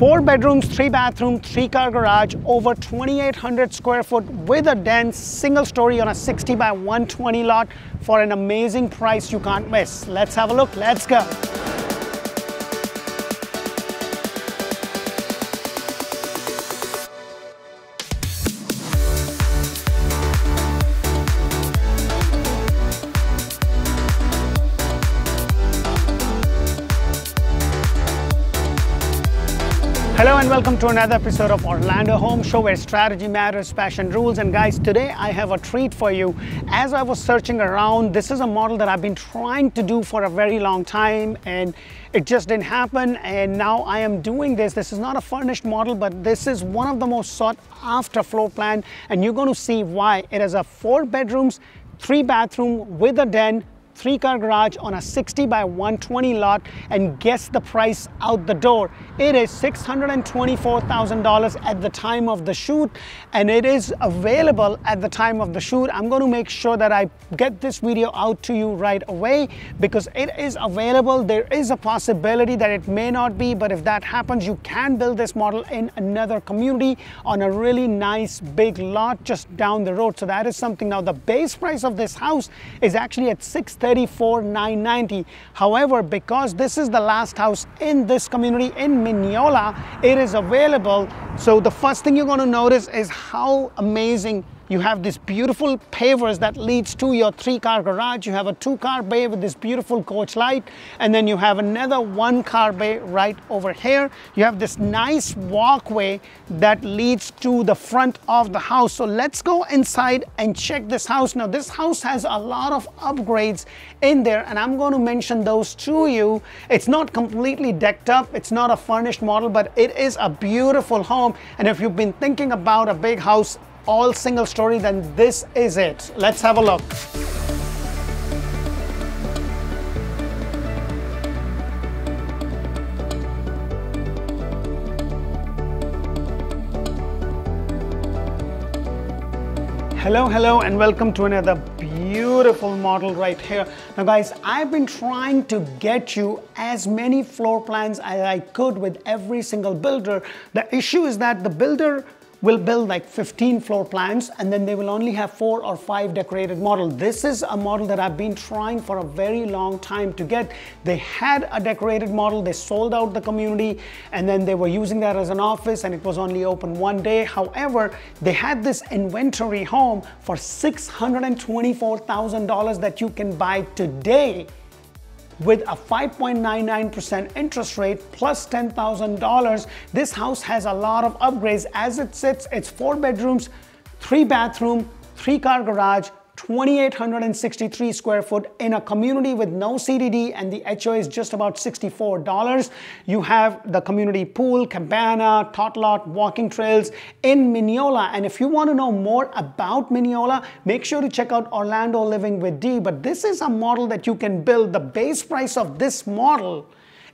Four bedrooms, three bathroom, three car garage, over 2,800 square foot with a dense single story on a 60 by 120 lot for an amazing price you can't miss. Let's have a look, let's go. Welcome to another episode of Orlando Home Show where strategy matters, passion rules. And guys, today I have a treat for you. As I was searching around, this is a model that I've been trying to do for a very long time and it just didn't happen. And now I am doing this. This is not a furnished model, but this is one of the most sought after floor plan. And you're going to see why. It is a four bedrooms, three bathroom with a den, three car garage on a 60 by 120 lot and guess the price out the door. It is $624,000 at the time of the shoot and it is available at the time of the shoot. I'm going to make sure that I get this video out to you right away because it is available. There is a possibility that it may not be, but if that happens, you can build this model in another community on a really nice big lot just down the road. So that is something. Now the base price of this house is actually at 630 34,990. However, because this is the last house in this community in Minneola, it is available. So the first thing you're going to notice is how amazing you have this beautiful pavers that leads to your three car garage. You have a two car bay with this beautiful coach light. And then you have another one car bay right over here. You have this nice walkway that leads to the front of the house. So let's go inside and check this house. Now this house has a lot of upgrades in there and I'm going to mention those to you. It's not completely decked up. It's not a furnished model, but it is a beautiful home. And if you've been thinking about a big house, all single story, then this is it. Let's have a look. Hello, hello, and welcome to another beautiful model right here. Now guys, I've been trying to get you as many floor plans as I could with every single builder. The issue is that the builder will build like 15 floor plans and then they will only have four or five decorated model. This is a model that I've been trying for a very long time to get. They had a decorated model, they sold out the community and then they were using that as an office and it was only open one day. However, they had this inventory home for $624,000 that you can buy today with a 5.99% interest rate plus $10,000. This house has a lot of upgrades. As it sits, it's four bedrooms, three bathroom, three car garage, 2,863 square foot in a community with no CDD and the HOA is just about $64. You have the community pool, cabana, tot lot, walking trails in Minneola. And if you want to know more about Minneola, make sure to check out Orlando Living with Dee. But this is a model that you can build. The base price of this model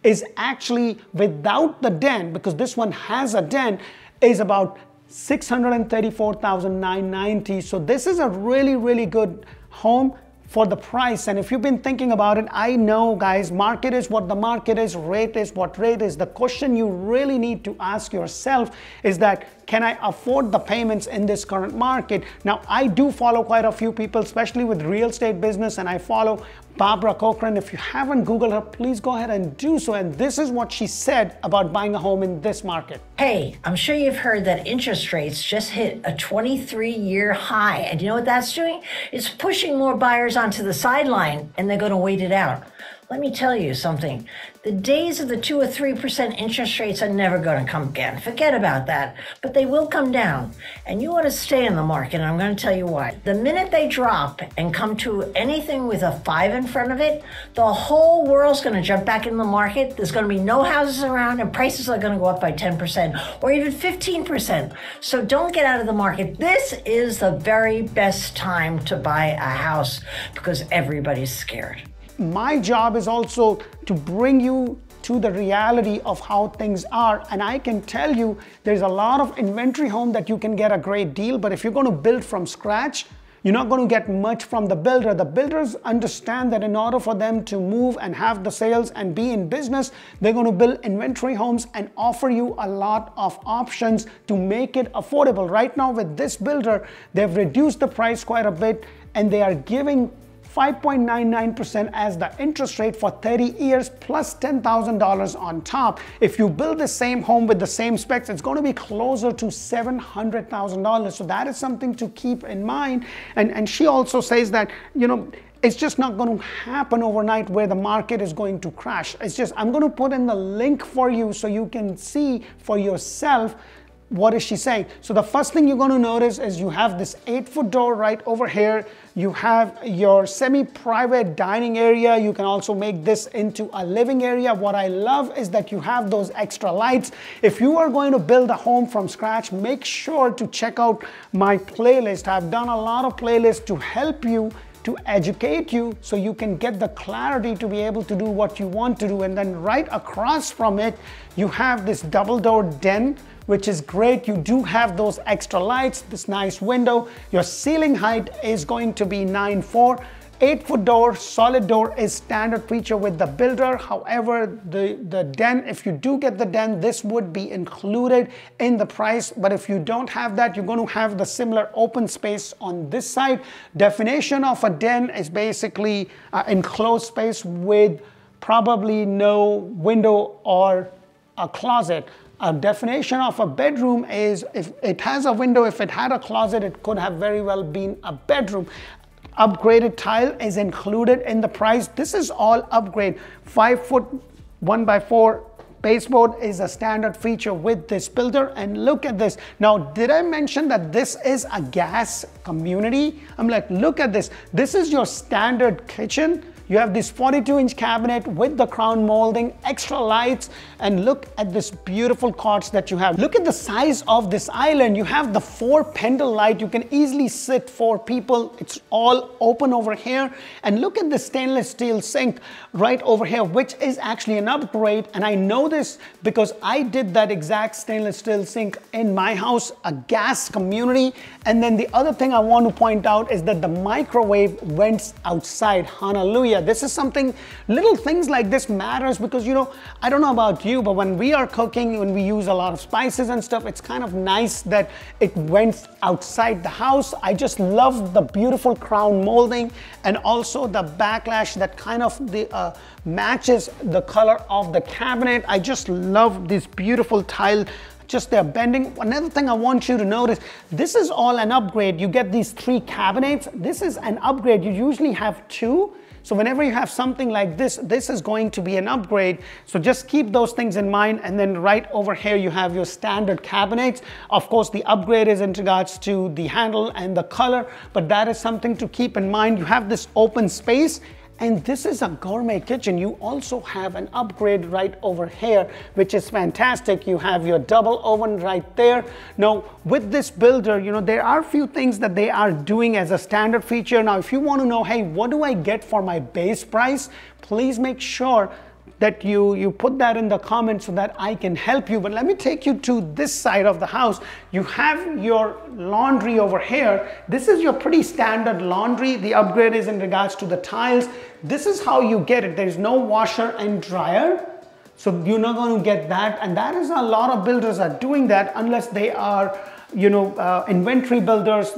is actually without the den because this one has a den is about 634,990. So this is a really, really good home for the price. And if you've been thinking about it, I know guys, market is what the market is, rate is what rate is. The question you really need to ask yourself is that can I afford the payments in this current market? Now, I do follow quite a few people, especially with real estate business, and I follow Barbara Corcoran. If you haven't Googled her, please go ahead and do so. And this is what she said about buying a home in this market. Hey, I'm sure you've heard that interest rates just hit a 23 year high. And you know what that's doing? It's pushing more buyers onto the sideline and they're going to wait it out. Let me tell you something. The days of the 2 or 3% interest rates are never going to come again. Forget about that. But they will come down. And you want to stay in the market. And I'm going to tell you why. The minute they drop and come to anything with a 5 in front of it, the whole world's going to jump back in the market. There's going to be no houses around and prices are going to go up by 10% or even 15%. So don't get out of the market. This is the very best time to buy a house because everybody's scared my job is also to bring you to the reality of how things are. And I can tell you there's a lot of inventory home that you can get a great deal, but if you're going to build from scratch, You're not going to get much from the builder. The builders understand that in order for them to move and have the sales and be in business, they're going to build inventory homes and offer you a lot of options to make it affordable. Right now with this builder, they've reduced the price quite a bit and they are giving 5.99% as the interest rate for 30 years plus $10,000 on top. If you build the same home with the same specs, it's going to be closer to $700,000. So that is something to keep in mind. And, and she also says that, you know, it's just not going to happen overnight where the market is going to crash. It's just, I'm going to put in the link for you so you can see for yourself what is she saying? So the first thing you're going to notice is you have this eight foot door right over here. You have your semi-private dining area. You can also make this into a living area. What I love is that you have those extra lights. If you are going to build a home from scratch, make sure to check out my playlist. I've done a lot of playlists to help you to educate you so you can get the clarity to be able to do what you want to do. And then right across from it, you have this double door den which is great. You do have those extra lights, this nice window. Your ceiling height is going to be 9'4". 8 foot door, solid door is standard feature with the builder. However, the, the den, if you do get the den, this would be included in the price. But if you don't have that, you're going to have the similar open space on this side. Definition of a den is basically uh, enclosed space with probably no window or a closet. A definition of a bedroom is if it has a window, if it had a closet, it could have very well been a bedroom. Upgraded tile is included in the price. This is all upgrade. Five foot, one by four baseboard is a standard feature with this builder and look at this. Now, did I mention that this is a gas community? I'm like, look at this. This is your standard kitchen you have this 42 inch cabinet with the crown molding, extra lights, and look at this beautiful quartz that you have. Look at the size of this island. You have the four pendle light. You can easily sit four people. It's all open over here. And look at the stainless steel sink right over here, which is actually an upgrade. And I know this because I did that exact stainless steel sink in my house, a gas community. And then the other thing I want to point out is that the microwave went outside. Hallelujah this is something, little things like this matters because, you know, I don't know about you, but when we are cooking, when we use a lot of spices and stuff, it's kind of nice that it went outside the house. I just love the beautiful crown molding and also the backsplash that kind of the, uh, matches the color of the cabinet. I just love this beautiful tile just they're bending. Another thing I want you to notice, this is all an upgrade. You get these three cabinets. This is an upgrade. You usually have two. So whenever you have something like this, this is going to be an upgrade. So just keep those things in mind. And then right over here, you have your standard cabinets. Of course, the upgrade is in regards to the handle and the color, but that is something to keep in mind. You have this open space and this is a gourmet kitchen. You also have an upgrade right over here, which is fantastic. You have your double oven right there. Now, with this builder, you know, there are a few things that they are doing as a standard feature. Now, if you want to know, hey, what do I get for my base price? Please make sure that you, you put that in the comments so that I can help you. But let me take you to this side of the house. You have your laundry over here. This is your pretty standard laundry. The upgrade is in regards to the tiles. This is how you get it. There's no washer and dryer. So you're not going to get that. And that is a lot of builders are doing that unless they are you know, uh, inventory builders,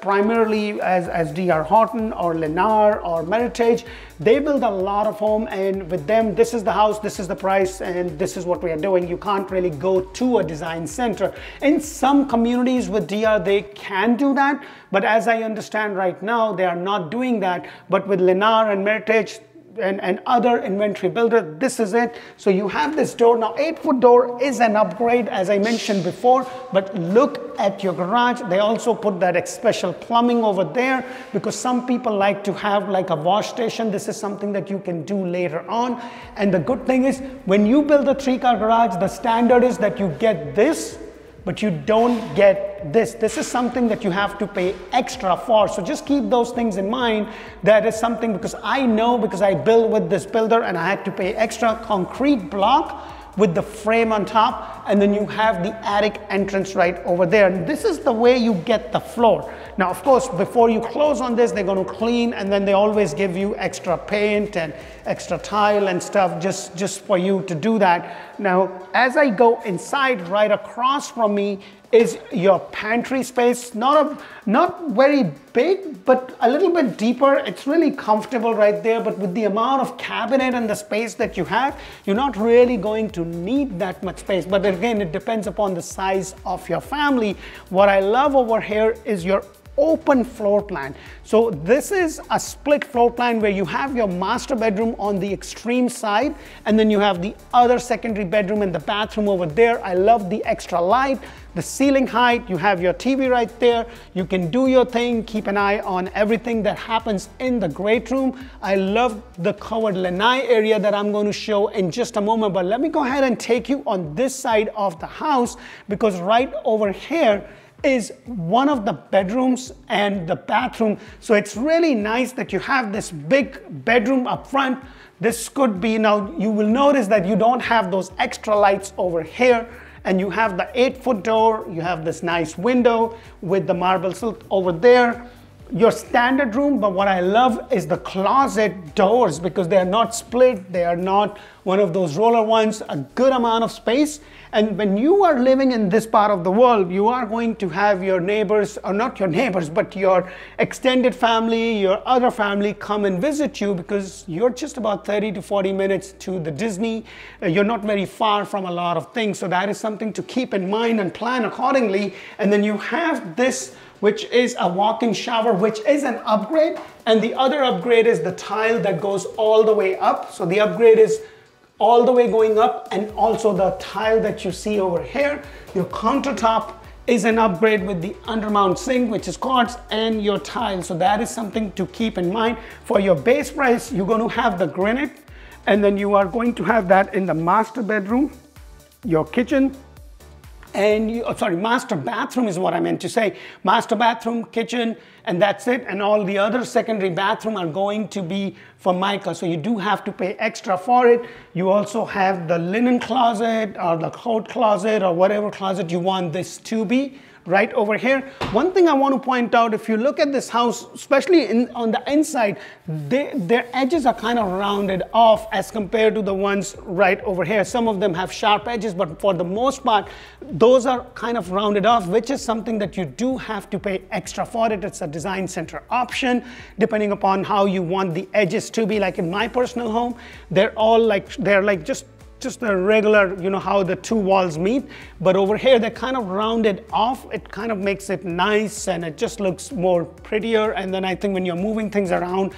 primarily as, as DR Horton or Lennar or Meritage, they build a lot of home and with them, this is the house, this is the price, and this is what we are doing. You can't really go to a design center. In some communities with DR, they can do that, but as I understand right now, they are not doing that. But with Lennar and Meritage, and, and other inventory builder. This is it. So you have this door. Now, 8 foot door is an upgrade, as I mentioned before, but look at your garage. They also put that special plumbing over there because some people like to have like a wash station. This is something that you can do later on. And the good thing is when you build a three car garage, the standard is that you get this but you don't get this. This is something that you have to pay extra for. So just keep those things in mind. That is something because I know because I built with this builder and I had to pay extra concrete block with the frame on top, and then you have the attic entrance right over there. And this is the way you get the floor. Now, of course, before you close on this, they're going to clean, and then they always give you extra paint and extra tile and stuff just, just for you to do that. Now, as I go inside, right across from me is your pantry space. Not, a, not very big, but a little bit deeper. It's really comfortable right there, but with the amount of cabinet and the space that you have, you're not really going to need that much space. But again, it depends upon the size of your family. What I love over here is your open floor plan. So this is a split floor plan where you have your master bedroom on the extreme side and then you have the other secondary bedroom and the bathroom over there. I love the extra light, the ceiling height, you have your TV right there. You can do your thing, keep an eye on everything that happens in the great room. I love the covered lanai area that I'm going to show in just a moment, but let me go ahead and take you on this side of the house because right over here is one of the bedrooms and the bathroom. So it's really nice that you have this big bedroom up front. This could be, now you will notice that you don't have those extra lights over here and you have the eight foot door, you have this nice window with the marble sill over there. Your standard room, but what I love is the closet doors because they are not split, they are not one of those roller ones, a good amount of space and when you are living in this part of the world, you are going to have your neighbors, or not your neighbors, but your extended family, your other family come and visit you because you're just about 30 to 40 minutes to the Disney. Uh, you're not very far from a lot of things. So that is something to keep in mind and plan accordingly. And then you have this which is a walk-in shower, which is an upgrade. And the other upgrade is the tile that goes all the way up. So the upgrade is all the way going up and also the tile that you see over here. Your countertop is an upgrade with the undermount sink, which is quartz, and your tile. So that is something to keep in mind. For your base price, you're going to have the granite, and then you are going to have that in the master bedroom, your kitchen, and you, oh, sorry, master bathroom is what I meant to say. Master bathroom, kitchen, and that's it. And all the other secondary bathroom are going to be Formica. So you do have to pay extra for it. You also have the linen closet or the coat closet or whatever closet you want this to be right over here. One thing I want to point out, if you look at this house, especially in, on the inside, they, their edges are kind of rounded off as compared to the ones right over here. Some of them have sharp edges, but for the most part, those are kind of rounded off, which is something that you do have to pay extra for it. It's a design center option, depending upon how you want the edges to be. Like in my personal home, they're all like, they're like just just a regular, you know, how the two walls meet. But over here, they're kind of rounded off. It kind of makes it nice and it just looks more prettier. And then I think when you're moving things around,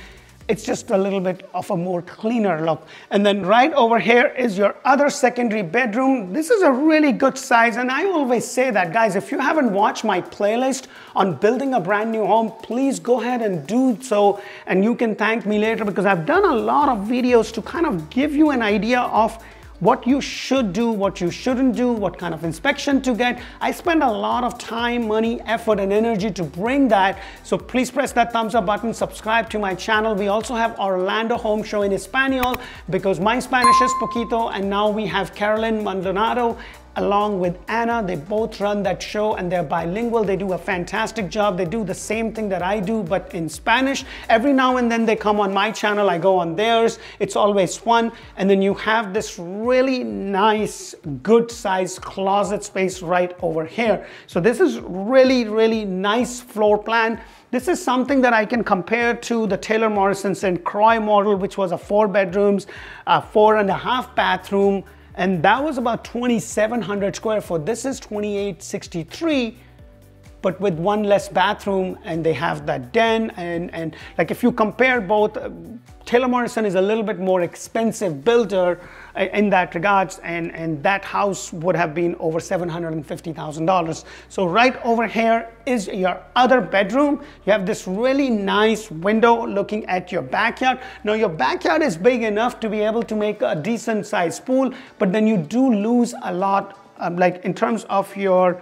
it's just a little bit of a more cleaner look. And then right over here is your other secondary bedroom. This is a really good size. And I always say that, guys, if you haven't watched my playlist on building a brand new home, please go ahead and do so. And you can thank me later because I've done a lot of videos to kind of give you an idea of what you should do, what you shouldn't do, what kind of inspection to get. I spend a lot of time, money, effort, and energy to bring that. So please press that thumbs up button, subscribe to my channel. We also have Orlando Home Show in Espanol because my Spanish is poquito, and now we have Carolyn Maldonado along with Anna. They both run that show and they're bilingual. They do a fantastic job. They do the same thing that I do, but in Spanish. Every now and then they come on my channel, I go on theirs. It's always fun. And then you have this really nice, good sized closet space right over here. So this is really, really nice floor plan. This is something that I can compare to the Taylor Morrison St. Croix model, which was a four bedrooms, a four and a half bathroom, and that was about 2,700 square foot. This is 2,863, but with one less bathroom and they have that den and, and like if you compare both, uh, Taylor Morrison is a little bit more expensive builder in that regards and, and that house would have been over $750,000. So right over here is your other bedroom. You have this really nice window looking at your backyard. Now your backyard is big enough to be able to make a decent sized pool, but then you do lose a lot um, like in terms of your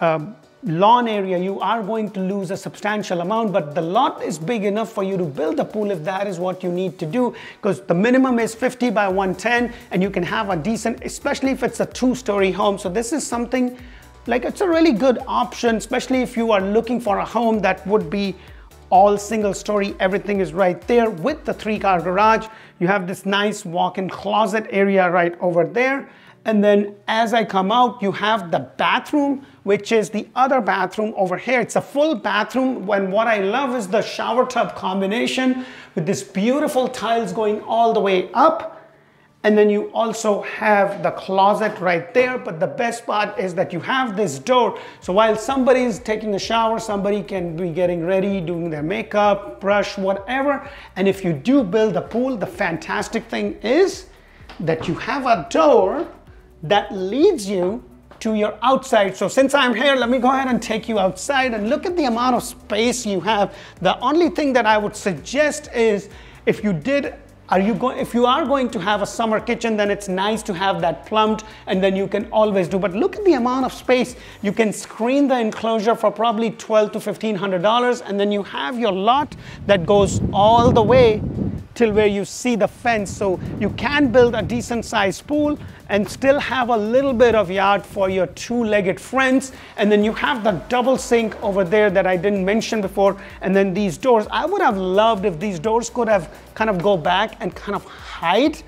um, lawn area, you are going to lose a substantial amount, but the lot is big enough for you to build a pool if that is what you need to do, because the minimum is 50 by 110, and you can have a decent, especially if it's a two-story home. So this is something, like it's a really good option, especially if you are looking for a home that would be all single story, everything is right there with the three car garage. You have this nice walk-in closet area right over there. And then as I come out, you have the bathroom, which is the other bathroom over here. It's a full bathroom. When what I love is the shower tub combination with this beautiful tiles going all the way up. And then you also have the closet right there. But the best part is that you have this door. So while somebody is taking a shower, somebody can be getting ready, doing their makeup, brush, whatever. And if you do build a pool, the fantastic thing is that you have a door that leads you to your outside. So since I'm here, let me go ahead and take you outside and look at the amount of space you have. The only thing that I would suggest is if you did are you going if you are going to have a summer kitchen then it's nice to have that plumbed and then you can always do but look at the amount of space you can screen the enclosure for probably 12 to 1500 dollars and then you have your lot that goes all the way till where you see the fence. So you can build a decent sized pool and still have a little bit of yard for your two-legged friends. And then you have the double sink over there that I didn't mention before. And then these doors, I would have loved if these doors could have kind of go back and kind of hide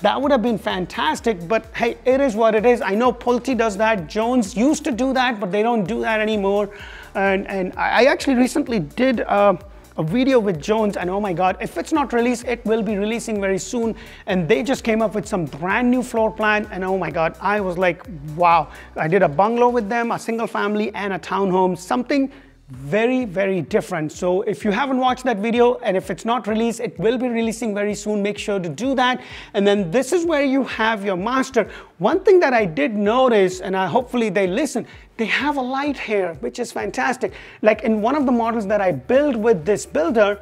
that would have been fantastic, but hey, it is what it is. I know Pulte does that. Jones used to do that, but they don't do that anymore. And, and I actually recently did uh, a video with Jones and oh my God, if it's not released, it will be releasing very soon. And they just came up with some brand new floor plan and oh my God, I was like, wow. I did a bungalow with them, a single family and a townhome, something very, very different. So if you haven't watched that video and if it's not released, it will be releasing very soon. Make sure to do that. And then this is where you have your master. One thing that I did notice, and I, hopefully they listen, they have a light here, which is fantastic. Like in one of the models that I built with this builder,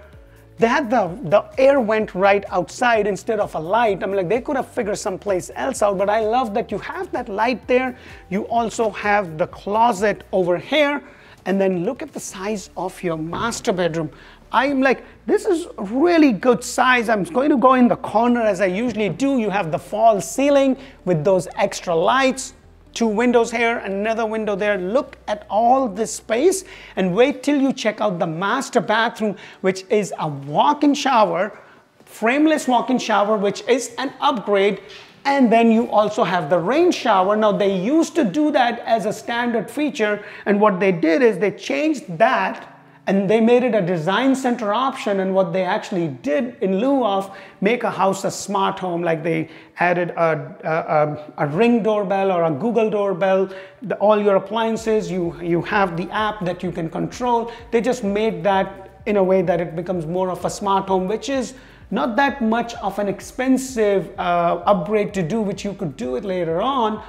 they had the, the air went right outside instead of a light. I'm like, they could have figured someplace else out, but I love that you have that light there. You also have the closet over here and then look at the size of your master bedroom. I'm like, this is really good size. I'm going to go in the corner as I usually do. You have the false ceiling with those extra lights, two windows here, another window there. Look at all this space and wait till you check out the master bathroom, which is a walk-in shower, frameless walk-in shower, which is an upgrade and then you also have the rain shower. Now they used to do that as a standard feature. And what they did is they changed that and they made it a design center option. And what they actually did in lieu of make a house a smart home, like they added a, a, a, a ring doorbell or a Google doorbell, the, all your appliances, you, you have the app that you can control. They just made that in a way that it becomes more of a smart home, which is not that much of an expensive uh, upgrade to do, which you could do it later on,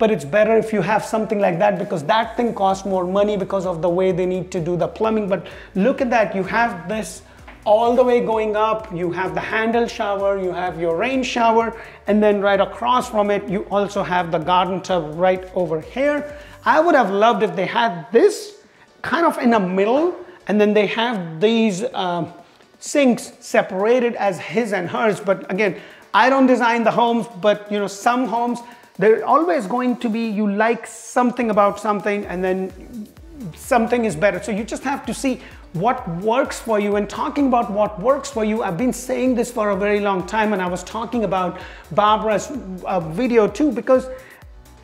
but it's better if you have something like that because that thing costs more money because of the way they need to do the plumbing. But look at that, you have this all the way going up, you have the handle shower, you have your rain shower, and then right across from it, you also have the garden tub right over here. I would have loved if they had this kind of in the middle, and then they have these uh, sinks separated as his and hers. But again, I don't design the homes, but you know, some homes, they're always going to be, you like something about something and then something is better. So you just have to see what works for you and talking about what works for you i've been saying this for a very long time and i was talking about barbara's uh, video too because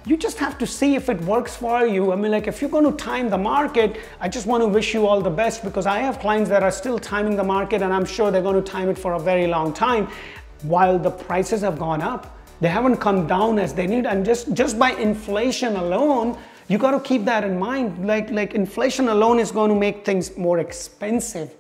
you just have to see if it works for you. I mean, like if you're going to time the market, I just want to wish you all the best because I have clients that are still timing the market and I'm sure they're going to time it for a very long time while the prices have gone up. They haven't come down as they need. And just, just by inflation alone, you got to keep that in mind. Like, like inflation alone is going to make things more expensive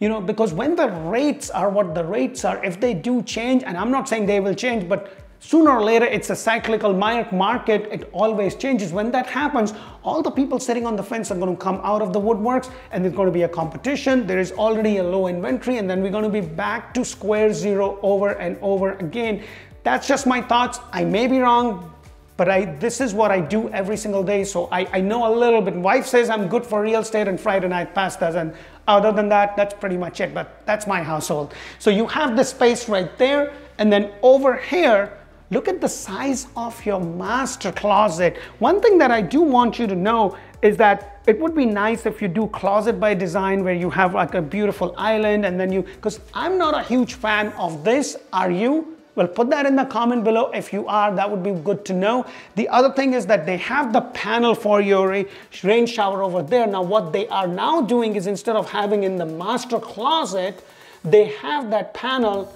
you know because when the rates are what the rates are if they do change and i'm not saying they will change but Sooner or later, it's a cyclical market. It always changes. When that happens, all the people sitting on the fence are going to come out of the woodworks and there's going to be a competition. There is already a low inventory and then we're going to be back to square zero over and over again. That's just my thoughts. I may be wrong, but I, this is what I do every single day. So I, I know a little bit. Wife says I'm good for real estate and Friday night pastas. And other than that, that's pretty much it. But that's my household. So you have the space right there. And then over here, look at the size of your master closet. One thing that I do want you to know is that it would be nice if you do closet by design where you have like a beautiful island and then you, because I'm not a huge fan of this, are you? Well, put that in the comment below if you are, that would be good to know. The other thing is that they have the panel for your rain shower over there. Now, what they are now doing is instead of having in the master closet, they have that panel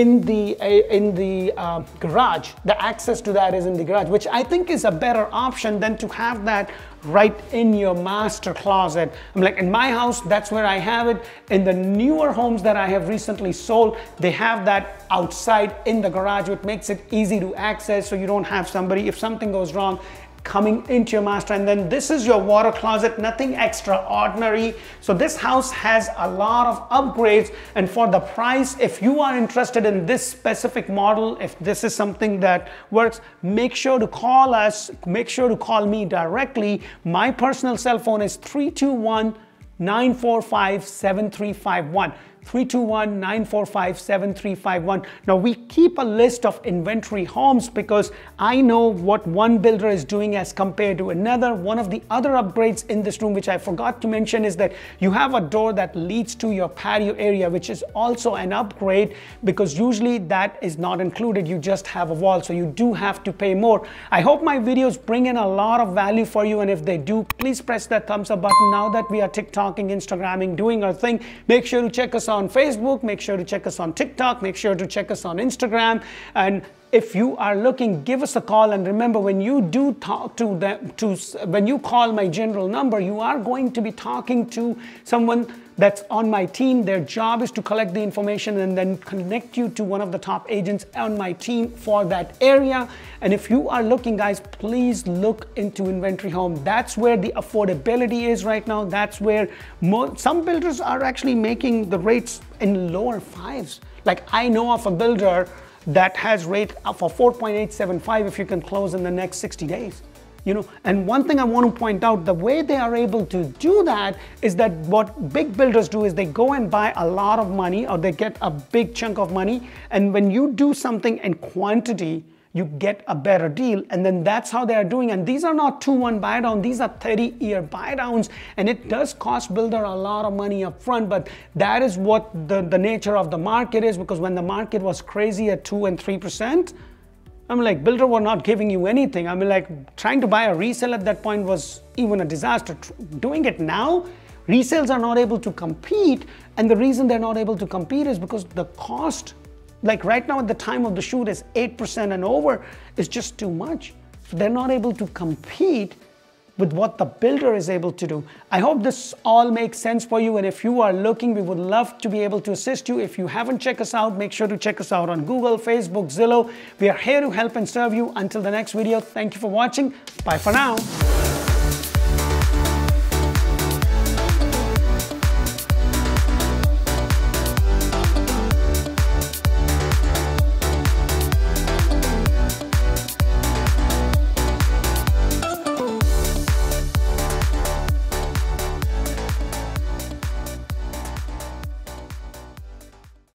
in the uh, in the uh, garage. The access to that is in the garage, which I think is a better option than to have that right in your master closet. I'm like, in my house, that's where I have it. In the newer homes that I have recently sold, they have that outside in the garage, which makes it easy to access so you don't have somebody, if something goes wrong, coming into your master and then this is your water closet nothing extraordinary. So this house has a lot of upgrades and for the price if you are interested in this specific model if this is something that works make sure to call us make sure to call me directly. My personal cell phone is 321 945 7351 321-945-7351. Now we keep a list of inventory homes because I know what one builder is doing as compared to another. One of the other upgrades in this room, which I forgot to mention, is that you have a door that leads to your patio area, which is also an upgrade because usually that is not included. You just have a wall, so you do have to pay more. I hope my videos bring in a lot of value for you, and if they do, please press that thumbs up button. Now that we are TikToking, Instagramming, doing our thing, make sure to check us on Facebook, make sure to check us on TikTok, make sure to check us on Instagram. And if you are looking, give us a call. And remember, when you do talk to them, to when you call my general number, you are going to be talking to someone that's on my team. Their job is to collect the information and then connect you to one of the top agents on my team for that area. And if you are looking, guys, please look into inventory home. That's where the affordability is right now. That's where some builders are actually making the rates in lower fives. Like I know of a builder that has rate for 4.875 if you can close in the next 60 days you know and one thing i want to point out the way they are able to do that is that what big builders do is they go and buy a lot of money or they get a big chunk of money and when you do something in quantity you get a better deal. And then that's how they are doing. And these are not 2-1 buy down, these are 30 year buy downs. And it does cost builder a lot of money up front, but that is what the, the nature of the market is because when the market was crazy at 2 and 3%, I'm like, builder were not giving you anything. I mean, like trying to buy a resale at that point was even a disaster. Doing it now, resales are not able to compete. And the reason they're not able to compete is because the cost like right now at the time of the shoot is 8% and over is just too much. So they're not able to compete with what the builder is able to do. I hope this all makes sense for you and if you are looking, we would love to be able to assist you. If you haven't checked us out, make sure to check us out on Google, Facebook, Zillow. We are here to help and serve you. Until the next video, thank you for watching. Bye for now.